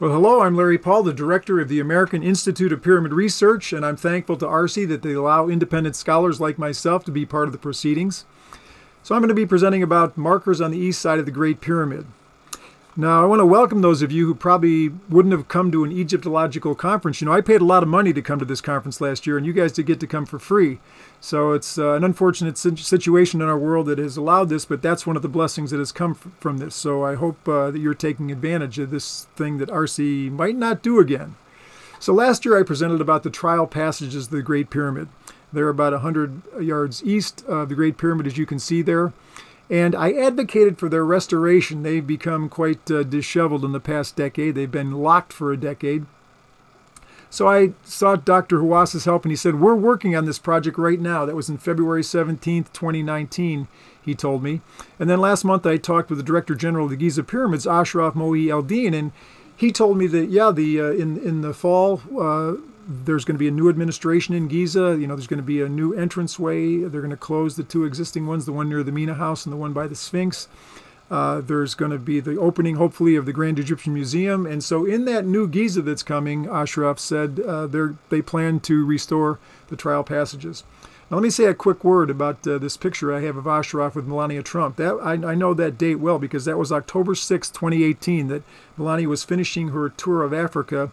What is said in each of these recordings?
Well, hello, I'm Larry Pahl, the director of the American Institute of Pyramid Research, and I'm thankful to ARCE that they allow independent scholars like myself to be part of the proceedings. So I'm going to be presenting about markers on the east side of the Great Pyramid. Now, I want to welcome those of you who probably wouldn't have come to an Egyptological conference. You know, I paid a lot of money to come to this conference last year, and you guys did get to come for free. So it's uh, an unfortunate situation in our world that has allowed this, but that's one of the blessings that has come from this. So I hope uh, that you're taking advantage of this thing that ARCE might not do again. So last year I presented about the trial passages of the Great Pyramid. They're about 100 yards east of the Great Pyramid, as you can see there. And I advocated for their restoration. They've become quite uh, disheveled in the past decade. They've been locked for a decade. So I sought Dr. Hawass's help, and he said, We're working on this project right now. That was in February 17th, 2019, he told me. And then last month I talked with the Director General of the Giza Pyramids, Ashraf Mohi Eldin, and he told me that, yeah, the uh, in, in the fall, uh, there's going to be a new administration in Giza. You know, there's going to be a new entranceway. They're going to close the two existing ones, the one near the Mina House and the one by the Sphinx. Uh, there's going to be the opening, hopefully, of the Grand Egyptian Museum. And so, in that new Giza that's coming, Ashraf said uh, they plan to restore the trial passages. Now, let me say a quick word about uh, this picture I have of Ashraf with Melania Trump. That I, I, know that date well because that was October 6, 2018, that Melania was finishing her tour of Africa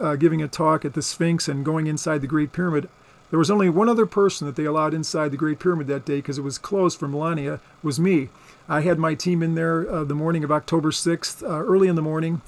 uh, giving a talk at the Sphinx and going inside the Great Pyramid. There was only one other person that they allowed inside the Great Pyramid that day because it was closed for Melania, was me. I had my team in there uh, the morning of October 6th, uh, early in the morning,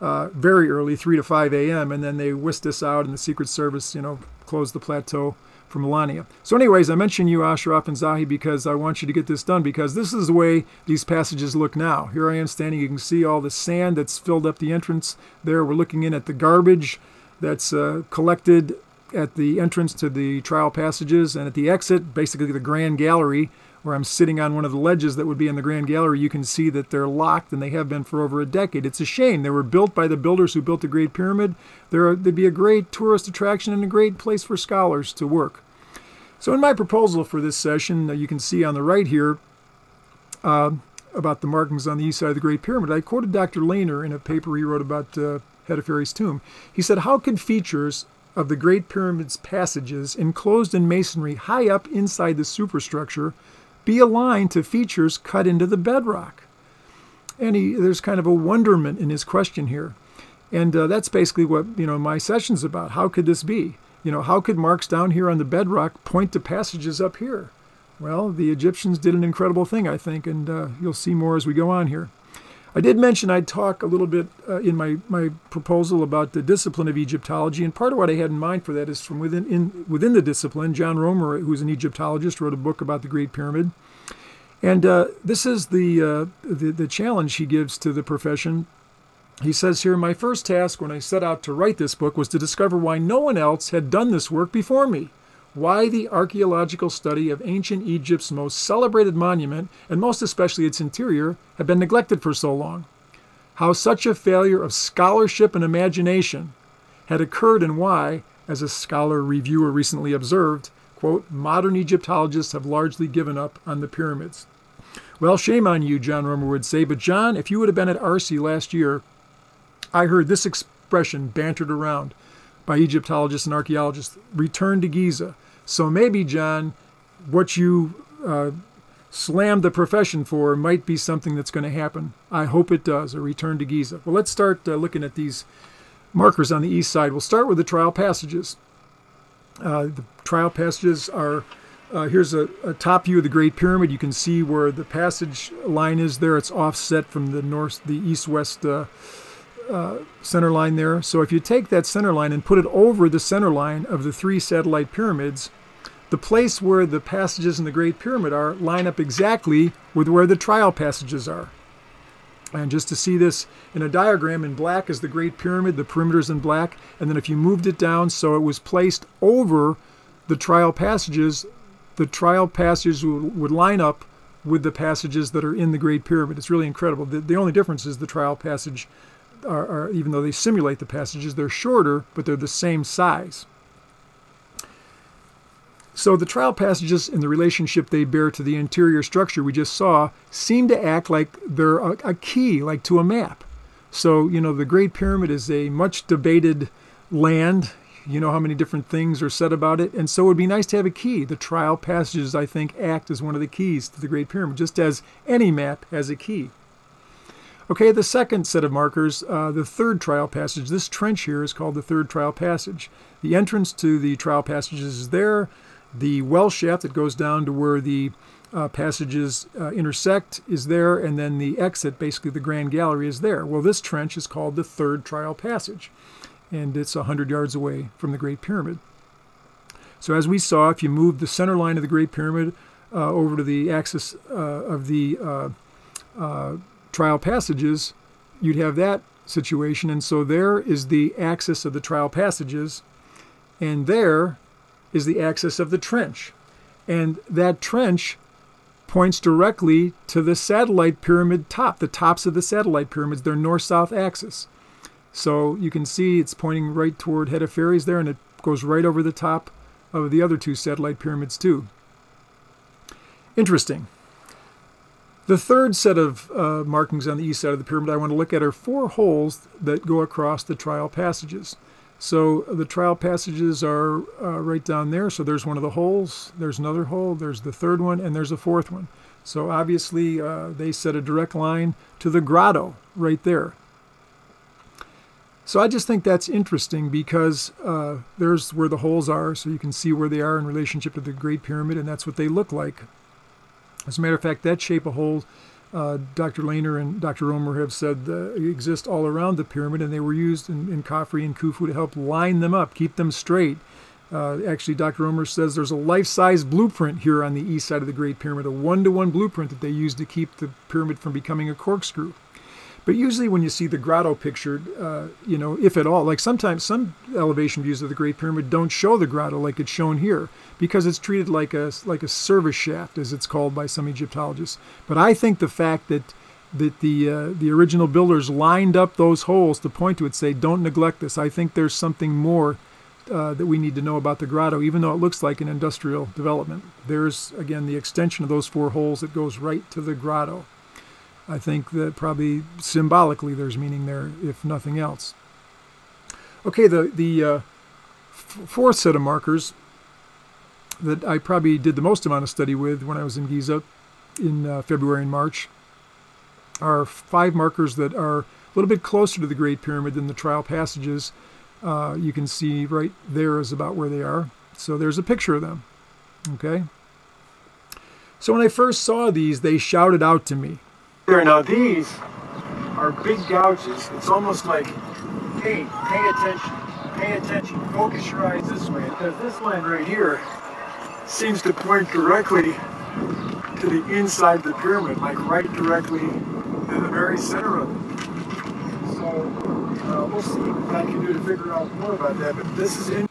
uh, very early, 3 to 5 a.m., and then they whisked us out and the Secret Service, you know, closed the plateau for Melania. So anyways, I mention you, Ashraf and Zahi, because I want you to get this done because this is the way these passages look now. Here I am standing. You can see all the sand that's filled up the entrance there. We're looking in at the garbage that's uh, collected at the entrance to the trial passages and at the exit, basically the grand gallery, where I'm sitting on one of the ledges that would be in the Grand Gallery, you can see that they're locked and they have been for over a decade. It's a shame. They were built by the builders who built the Great Pyramid. They're, they'd be a great tourist attraction and a great place for scholars to work. So in my proposal for this session, uh, you can see on the right here uh, about the markings on the east side of the Great Pyramid, I quoted Dr. Lehner in a paper he wrote about uh, Hetepheres' tomb. He said, how could features of the Great Pyramid's passages enclosed in masonry high up inside the superstructure be aligned to features cut into the bedrock? And he, there's kind of a wonderment in his question here. And uh, that's basically what you know my session's about. How could this be? You know, how could marks down here on the bedrock point to passages up here? Well, the Egyptians did an incredible thing, I think, and uh, you'll see more as we go on here. I did mention I'd talk a little bit uh, in my, my proposal about the discipline of Egyptology, and part of what I had in mind for that is from within in, within the discipline. John Romer, who's an Egyptologist, wrote a book about the Great Pyramid, and uh, this is the, uh, the the challenge he gives to the profession he says here, My first task when I set out to write this book was to discover why no one else had done this work before me. Why the archaeological study of ancient Egypt's most celebrated monument, and most especially its interior, had been neglected for so long. How such a failure of scholarship and imagination had occurred, and why, as a scholar reviewer recently observed, quote, modern Egyptologists have largely given up on the pyramids. Well, shame on you, John Romer would say, but John, if you would have been at ARCE last year, I heard this expression bantered around by Egyptologists and archaeologists return to Giza. So maybe, John, what you uh, slammed the profession for might be something that's going to happen. I hope it does, a return to Giza. Well, let's start uh, looking at these markers on the east side. We'll start with the trial passages. Uh, the trial passages are uh, here's a, a, top view of the Great Pyramid. You can see where the passage line is there. It's offset from the north, the east-west uh, center line there. So if you take that center line and put it over the center line of the three satellite pyramids, the place where the passages in the Great Pyramid are line up exactly with where the trial passages are. And just to see this in a diagram, in black is the Great Pyramid, the perimeter is in black, and then if you moved it down so it was placed over the trial passages, the trial passages would line up with the passages that are in the Great Pyramid. It's really incredible. The, the only difference is the trial passage are, are, even though they simulate the passages, they're shorter, but they're the same size. So the trial passages and the relationship they bear to the interior structure we just saw seem to act like they're a, a key, like to a map. So, you know, the Great Pyramid is a much debated land. You know how many different things are said about it. And so it would be nice to have a key. The trial passages, I think, act as one of the keys to the Great Pyramid, just as any map has a key. Okay, the second set of markers, uh, the third trial passage. This trench here is called the third trial passage. The entrance to the trial passages is there. The well shaft that goes down to where the uh, passages uh, intersect is there, and then the exit, basically the grand gallery, is there. Well, this trench is called the third trial passage, and it's 100 yards away from the Great Pyramid. So as we saw, if you move the center line of the Great Pyramid uh, over to the axis uh, of the uh, trial passages, you'd have that situation. And so there is the axis of the trial passages, and there is the axis of the trench. And that trench points directly to the satellite pyramid top, the tops of the satellite pyramids, their north-south axis. So you can see it's pointing right toward Hetepheres there, and it goes right over the top of the other two satellite pyramids too. Interesting. The third set of uh, markings on the east side of the pyramid I want to look at are four holes that go across the trial passages. So the trial passages are uh, right down there. So there's one of the holes, there's another hole, there's the third one, and there's a fourth one. So obviously uh, they set a direct line to the grotto right there. So I just think that's interesting because uh, there's where the holes are, so you can see where they are in relationship to the Great Pyramid, and that's what they look like. As a matter of fact, that shape of hole, uh, Dr. Lehner and Dr. Romer have said uh, exist all around the pyramid, and they were used in, in Khafre and Khufu to help line them up, keep them straight. Uh, actually, Dr. Romer says there's a life-size blueprint here on the east side of the Great Pyramid, a one-to-one -one blueprint that they used to keep the pyramid from becoming a corkscrew. But usually when you see the grotto pictured, uh, you know, if at all, like sometimes some elevation views of the Great Pyramid don't show the grotto like it's shown here because it's treated like a, like a service shaft, as it's called by some Egyptologists. But I think the fact that that the uh, the original builders lined up those holes to point to it, say, don't neglect this. I think there's something more uh, that we need to know about the grotto, even though it looks like an industrial development. There's, again, the extension of those four holes that goes right to the grotto. I think that probably symbolically there's meaning there, if nothing else. Okay, the, the uh, fourth set of markers that I probably did the most amount of study with when I was in Giza in uh, February and March are five markers that are a little bit closer to the Great Pyramid than the trial passages. Uh, you can see right there is about where they are. So there's a picture of them. Okay. So when I first saw these, they shouted out to me. There now these are big gouges. It's almost like, hey, pay attention, pay attention, focus your eyes this way, because this line right here seems to point directly to the inside of the pyramid, like right directly to the very center of it. So uh, we'll see what I can do to figure out more about that, but this is in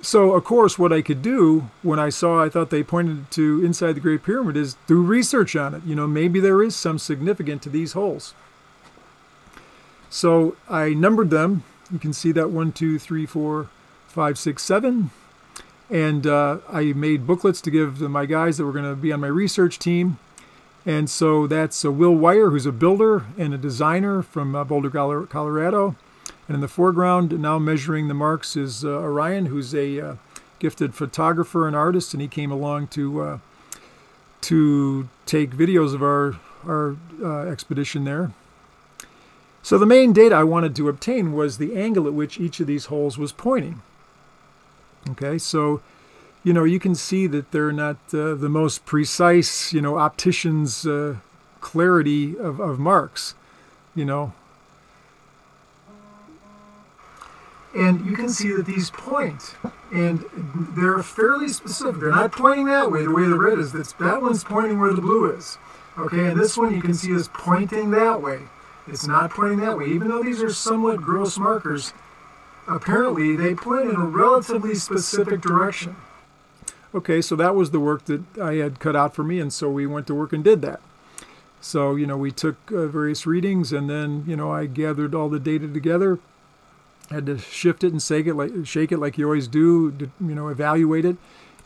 so, of course, what I could do when I saw I thought they pointed to inside the Great Pyramid is do research on it. You know, maybe there is some significant to these holes. So I numbered them. You can see that one, two, three, four, five, six, seven. And uh, I made booklets to give to my guys that were going to be on my research team. And so that's uh, Will Wire, who's a builder and a designer from uh, Boulder, Colorado. And in the foreground, now measuring the marks, is uh, Orion, who's a uh, gifted photographer and artist, and he came along to uh, to take videos of our our uh, expedition there. So the main data I wanted to obtain was the angle at which each of these holes was pointing. Okay, so you know you can see that they're not uh, the most precise, you know, optician's uh, clarity of, of marks. You know, and you can see that these point, and they're fairly specific. They're not pointing that way, the way the red is. That's, that one's pointing where the blue is. Okay, and this one you can see is pointing that way. It's not pointing that way. Even though these are somewhat gross markers, apparently they point in a relatively specific direction. Okay, so that was the work that I had cut out for me, and so we went to work and did that. So, you know, we took uh, various readings, and then, you know, I gathered all the data together, had to shift it and shake it like shake it like you always do to, you know evaluate it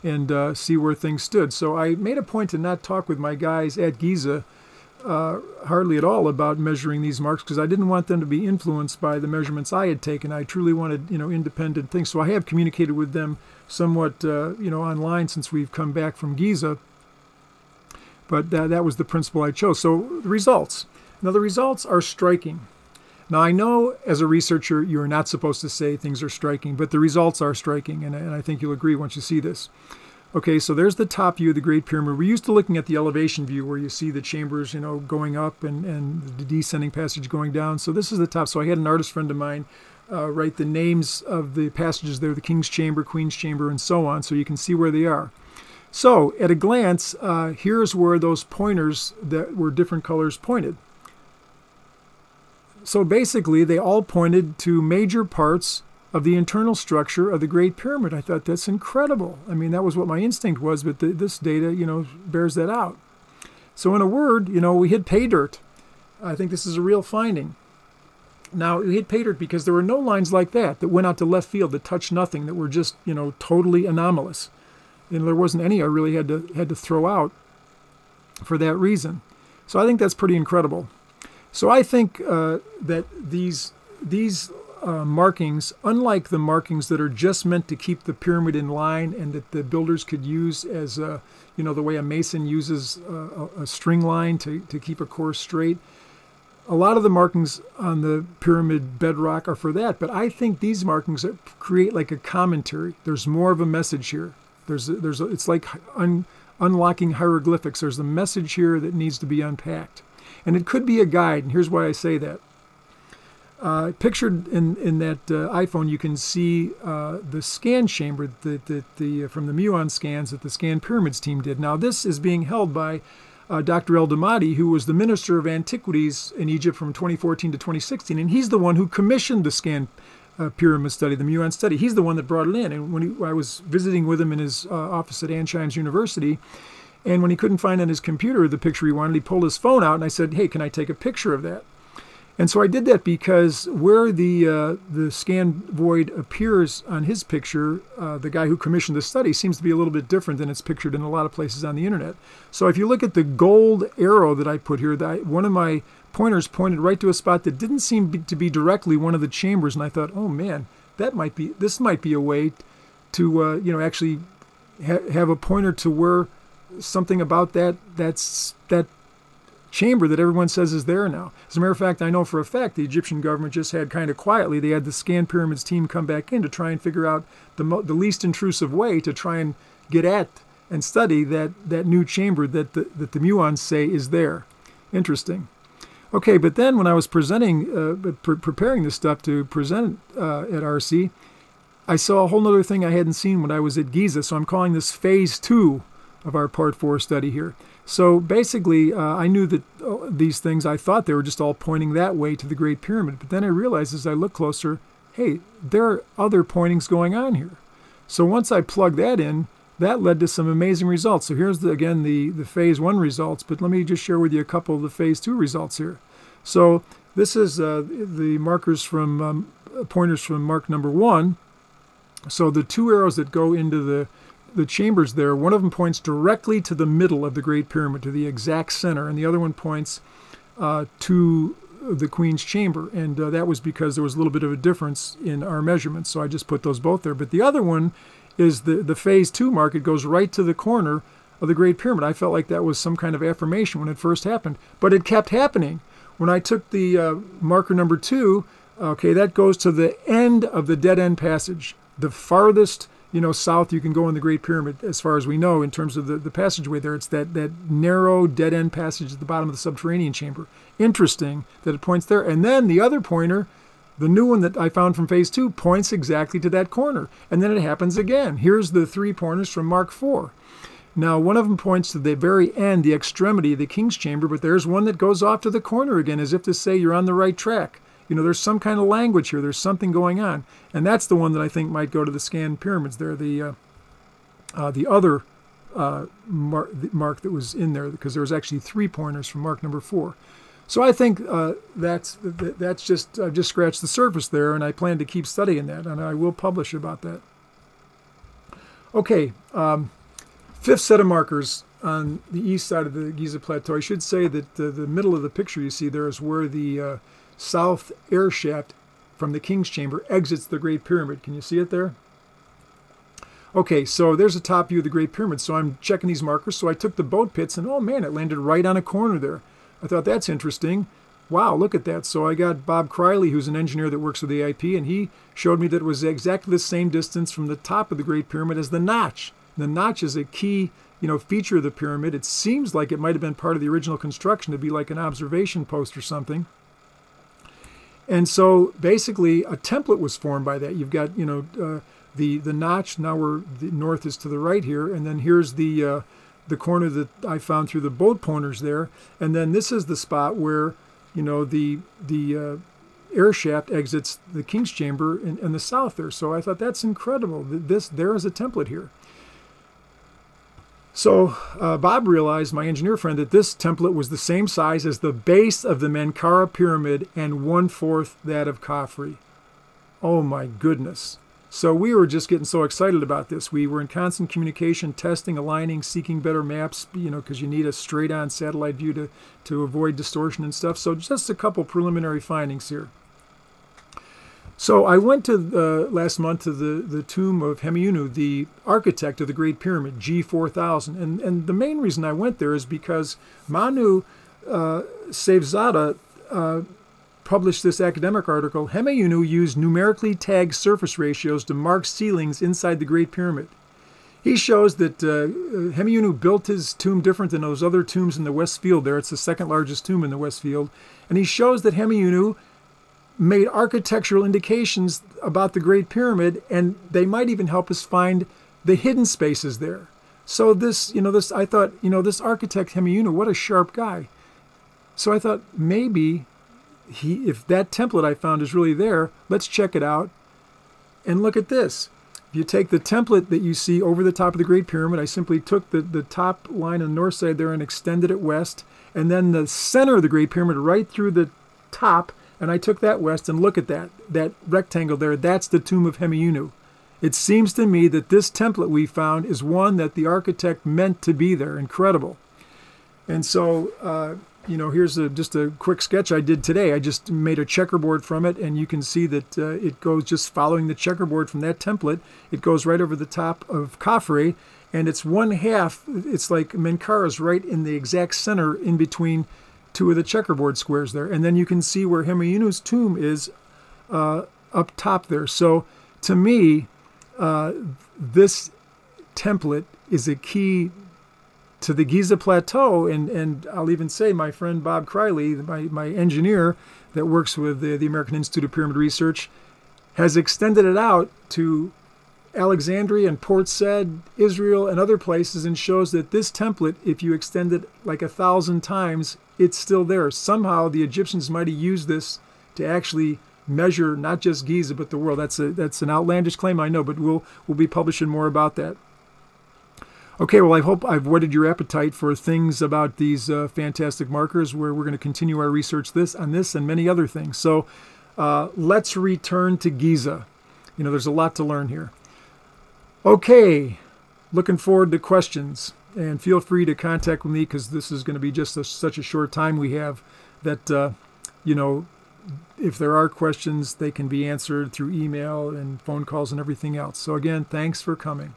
and uh, see where things stood so i made a point to not talk with my guys at giza uh, hardly at all about measuring these marks because I didn't want them to be influenced by the measurements I had taken. I truly wanted, you know, independent things. So I have communicated with them somewhat, uh, you know, online since we've come back from Giza. But that, that was the principle I chose. So the results. Now the results are striking. Now I know as a researcher you are not supposed to say things are striking, but the results are striking, and, and I think you'll agree once you see this. Okay, so there's the top view of the Great Pyramid. We're used to looking at the elevation view where you see the chambers, you know, going up and, and the descending passage going down. So this is the top. So I had an artist friend of mine uh, write the names of the passages there, the King's Chamber, Queen's Chamber, and so on, so you can see where they are. So at a glance, uh, here's where those pointers that were different colors pointed. So basically, they all pointed to major parts of the internal structure of the Great Pyramid. I thought that's incredible. I mean, that was what my instinct was, but the, this data, you know, bears that out. So in a word, you know, we hit pay dirt. I think this is a real finding. Now, we hit pay dirt because there were no lines like that that went out to left field that touched nothing, that were just, you know, totally anomalous. And there wasn't any I really had to had to throw out for that reason. So I think that's pretty incredible. So I think uh, that these these uh, markings, unlike the markings that are just meant to keep the pyramid in line and that the builders could use as, a, you know, the way a mason uses a, a string line to, to keep a course straight. A lot of the markings on the pyramid bedrock are for that, but I think these markings create like a commentary. There's more of a message here. There's, a, there's, a, it's like un, unlocking hieroglyphics. There's a message here that needs to be unpacked, and it could be a guide. And here's why I say that uh, pictured in, in that uh, iPhone, you can see uh, the scan chamber that, the, uh, from the muon scans that the Scan Pyramids team did. Now, this is being held by uh, Dr. El Damaty, who was the Minister of Antiquities in Egypt from 2014 to 2016, and he's the one who commissioned the Scan uh, Pyramid study, the muon study. He's the one that brought it in. And when he, I was visiting with him in his office at Ain Shams University, and when he couldn't find on his computer the picture he wanted, he pulled his phone out, and I said, "Hey, can I take a picture of that?" And so I did that because where the uh, the scan void appears on his picture, uh, the guy who commissioned the study seems to be a little bit different than it's pictured in a lot of places on the internet. So if you look at the gold arrow that I put here, that one of my pointers pointed right to a spot that didn't seem to be directly one of the chambers, and I thought, oh man, that might be this might be a way to uh, you know actually ha- have a pointer to where something about that that's that chamber that everyone says is there now. As a matter of fact, I know for a fact the Egyptian government just had kind of quietly, they had the Scan Pyramids team come back in to try and figure out the, mo- the least intrusive way to try and get at and study that, that new chamber that the, that the muons say is there. Interesting. Okay, but then when I was presenting, uh, pre- preparing this stuff to present uh, at ARCE, I saw a whole other thing I hadn't seen when I was at Giza. So I'm calling this phase two of our part four study here. So basically, uh, I knew that uh, these things, I thought they were just all pointing that way to the Great Pyramid. But then I realized as I look closer, hey, there are other pointings going on here. So once I plugged that in, that led to some amazing results. So here's the, again the, the phase one results, but let me just share with you a couple of the phase two results here. So this is uh, the markers from um, pointers from mark number one. So the two arrows that go into the the chambers there, one of them points directly to the middle of the Great Pyramid, to the exact center, and the other one points uh, to the Queen's Chamber. And uh, that was because there was a little bit of a difference in our measurements, so I just put those both there. But the other one is the, the phase two mark. It goes right to the corner of the Great Pyramid. I felt like that was some kind of affirmation when it first happened, but it kept happening. When I took the uh, marker number two, okay, that goes to the end of the dead end passage, the farthest you know, south you can go in the Great Pyramid, as far as we know, in terms of the, the passageway there. It's that, that narrow dead end passage at the bottom of the subterranean chamber. Interesting that it points there. And then the other pointer, the new one that I found from phase two, points exactly to that corner. And then it happens again. Here's the three pointers from Mark 4. Now, one of them points to the very end, the extremity of the king's chamber, but there's one that goes off to the corner again, as if to say you're on the right track. You know, there's some kind of language here. There's something going on, and that's the one that I think might go to the scan pyramids. There, the uh, uh, the other uh, mark, mark, that was in there because there was actually three pointers from mark number four. So I think uh, that's that's just I've just scratched the surface there, and I plan to keep studying that, and I will publish about that. Okay, um, fifth set of markers. on the east side of the Giza Plateau. I should say that uh, the middle of the picture you see there is where the uh, south air shaft from the King's Chamber exits the Great Pyramid. Can you see it there? Okay, so there's a top view of the Great Pyramid. So I'm checking these markers. So I took the boat pits and oh man, it landed right on a corner there. I thought that's interesting. Wow, look at that. So I got Bob Crielly, who's an engineer that works with AIP, and he showed me that it was exactly the same distance from the top of the Great Pyramid as the notch. The notch is a key you know, feature of the pyramid. It seems like it might have been part of the original construction to be like an observation post or something. And so basically a template was formed by that. You've got, you know, uh, the the notch. Now we're the north is to the right here, and then here's the uh, the corner that I found through the boat pointers there, and then this is the spot where you know the the uh, air shaft exits the King's Chamber in, in, the south there. So I thought that's incredible. This there is a template here. So uh, Bob realized, my engineer friend, that this template was the same size as the base of the Menkara pyramid and one-fourth that of Khafre. Oh my goodness. So we were just getting so excited about this. We were in constant communication, testing, aligning, seeking better maps, you know, because you need a straight-on satellite view to, to avoid distortion and stuff. So just a couple preliminary findings here. So I went to uh, last month to the, the tomb of Hemiunu, the architect of the Great Pyramid, G4000. And, and the main reason I went there is because Manu uh, Seyfzadeh uh, published this academic article, Hemiunu used numerically tagged surface ratios to mark ceilings inside the Great Pyramid. He shows that uh, Hemiunu built his tomb different than those other tombs in the West Field there. It's the second largest tomb in the West Field. And he shows that Hemiunu made architectural indications about the Great Pyramid, and they might even help us find the hidden spaces there. So this, you know, this I thought, you know, this architect Hemiunu, what a sharp guy. So I thought maybe he, if that template I found is really there, let's check it out. And look at this. If you take the template that you see over the top of the Great Pyramid, I simply took the, the top line on the north side there and extended it west, and then the center of the Great Pyramid right through the top, and I took that west, and look at that, that rectangle there, that's the tomb of Hemiunu. It seems to me that this template we found is one that the architect meant to be there. Incredible. And so uh, you know, here's a, just a quick sketch I did today. I just made a checkerboard from it, and you can see that uh, it goes just following the checkerboard from that template. It goes right over the top of Khafre, and it's one half. It's like Menkara's right in the exact center in between two of the checkerboard squares there. And then you can see where Hemiunu's tomb is uh, up top there. So to me, uh, this template is a key to the Giza Plateau, and, and I'll even say my friend Bob Crielly, my, my engineer that works with the, the American Institute of Pyramid Research, has extended it out to Alexandria and Port Said, Israel, and other places, and shows that this template, if you extend it like a thousand times, it's still there. Somehow the Egyptians might have used this to actually measure not just Giza but the world. That's a that's an outlandish claim, I know, but we'll we'll be publishing more about that. Okay, well, I hope I've whetted your appetite for things about these uh, fantastic markers where we're going to continue our research this on this and many other things. So uh, let's return to Giza. You know, there's a lot to learn here. Okay, looking forward to questions. And feel free to contact with me because this is going to be just a, such a short time we have that, uh, you know, if there are questions, they can be answered through email and phone calls and everything else. So again, thanks for coming.